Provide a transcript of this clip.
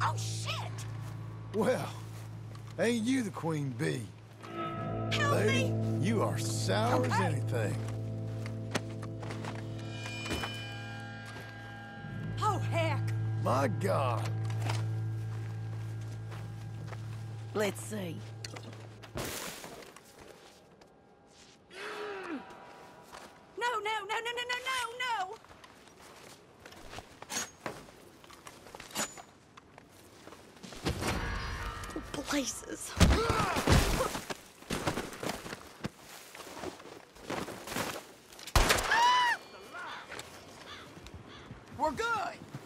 Oh, shit! Well, ain't you the queen bee? Help Lady, me! you are sour as anything. Oh, heck! My God. Let's see. No, no, no, no, no, no, no, no! places. We're good!